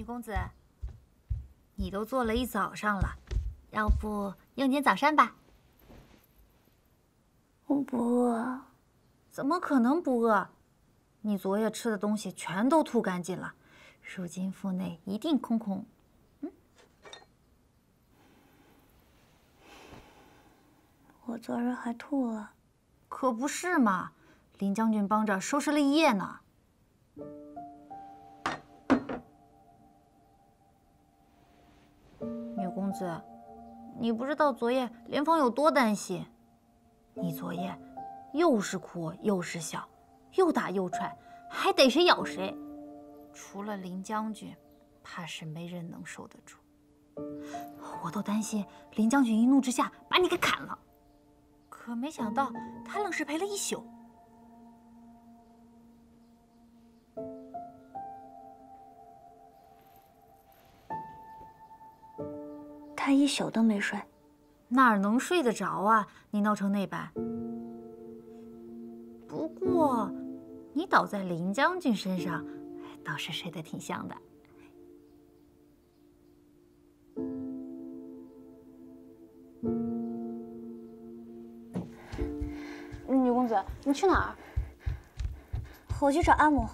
女公子，你都坐了一早上了，要不用点早膳吧？我不饿。怎么可能不饿？你昨夜吃的东西全都吐干净了，如今腹内一定空空。嗯，我昨日还吐了。可不是嘛，林将军帮着收拾了一夜呢。公子，你不知道昨夜莲芳有多担心，你昨夜。又是哭又是笑，又打又踹，还逮谁咬谁。除了林将军，怕是没人能受得住。我都担心林将军一怒之下把你给砍了，可没想到他愣是陪了一宿。他一宿都没睡，哪能睡得着啊？你闹成那般。不过，你倒在林将军身上，倒是睡得挺香的。女公子，你去哪儿？我去找阿母。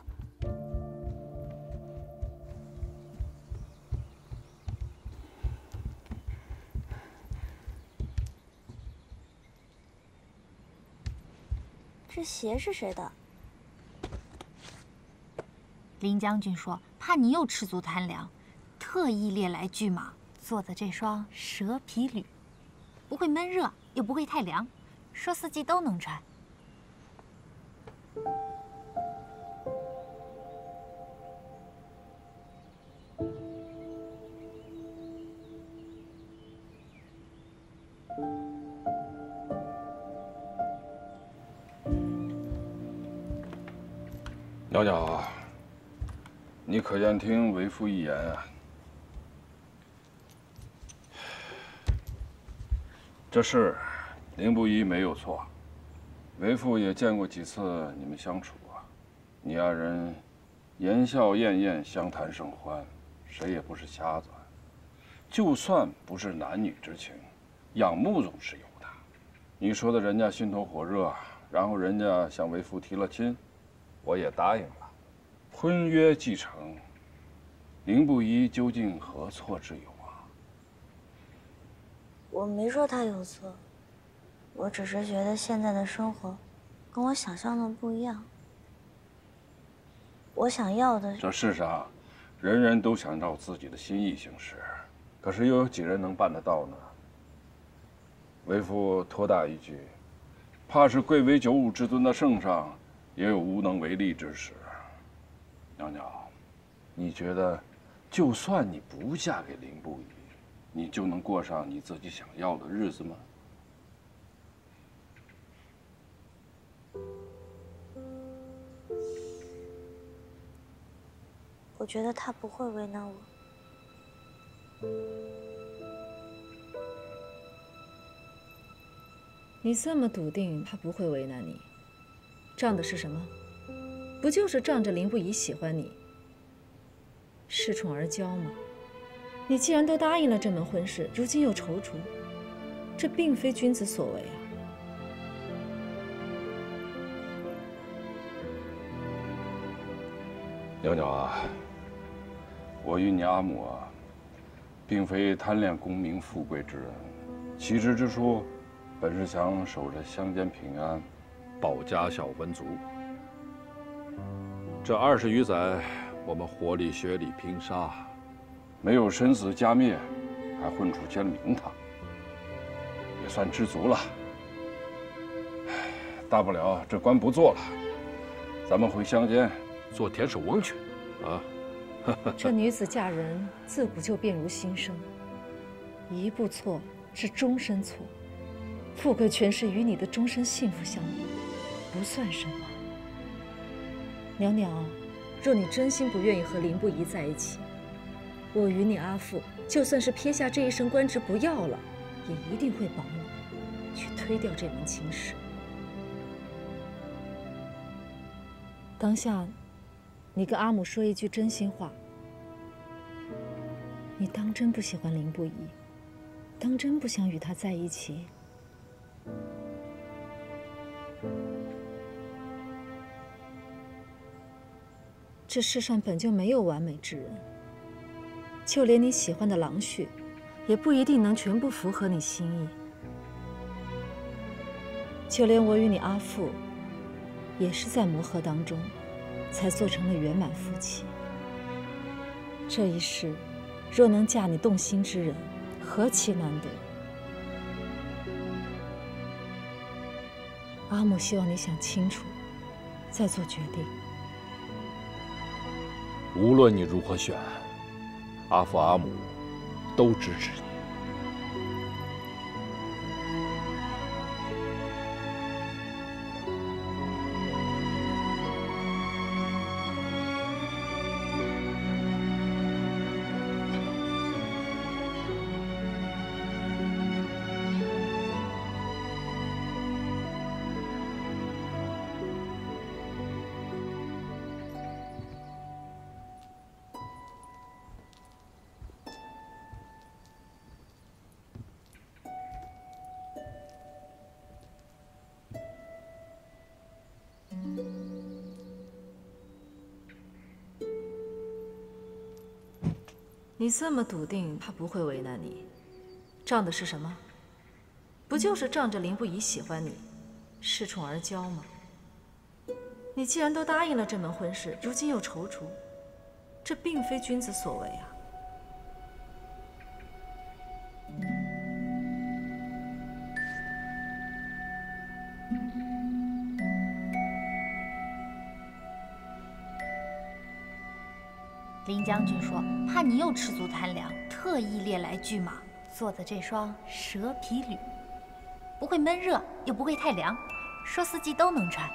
这鞋是谁的？林将军说怕你又吃足贪凉，特意猎来巨蟒做的这双蛇皮履，不会闷热，又不会太凉，说四季都能穿。袅袅，你可愿听为父一言啊？这事，林不疑没有错，为父也见过几次你们相处啊。你二人言笑晏晏，相谈甚欢，谁也不是瞎子。就算不是男女之情，仰慕总是有的。你说的人家心头火热，然后人家向为父提了亲。我也答应了，婚约既成，林不疑究竟何错之有啊？我没说他有错，我只是觉得现在的生活跟我想象的不一样。我想要的……这世上，人人都想照自己的心意行事，可是又有几人能办得到呢？为父托大一句，怕是贵为九五之尊的圣上。也有无能为力之时。娘娘，你觉得，就算你不嫁给林不疑，你就能过上你自己想要的日子吗？我觉得他不会为难我。你这么笃定，他不会为难你？仗的是什么？不就是仗着林不疑喜欢你，恃宠而骄吗？你既然都答应了这门婚事，如今又踌躇，这并非君子所为啊！袅袅啊，我与你阿母啊，并非贪恋功名富贵之人，起之之初，本是想守着乡间平安。保家小文族，这二十余载，我们活力血里拼杀，没有生死加灭，还混出些名堂，也算知足了。大不了这官不做了，咱们回乡间做田守翁去。啊，这女子嫁人自古就便如新生，一步错是终身错，富贵全是与你的终身幸福相依。不算什么，娘娘，若你真心不愿意和林不疑在一起，我与你阿父就算是撇下这一身官职不要了，也一定会保你去推掉这门亲事。当下，你跟阿母说一句真心话，你当真不喜欢林不疑？当真不想与他在一起？这世上本就没有完美之人，就连你喜欢的郎婿，也不一定能全部符合你心意。就连我与你阿父，也是在磨合当中，才做成了圆满夫妻。这一世，若能嫁你动心之人，何其难得！阿母希望你想清楚，再做决定。无论你如何选，阿父阿母都支持你。你这么笃定，他不会为难你，仗的是什么？不就是仗着林不疑喜欢你，恃宠而骄吗？你既然都答应了这门婚事，如今又踌躇，这并非君子所为啊！林将军说：“怕你又吃足贪凉，特意猎来巨蟒，做的这双蛇皮履，不会闷热，又不会太凉，说四季都能穿。”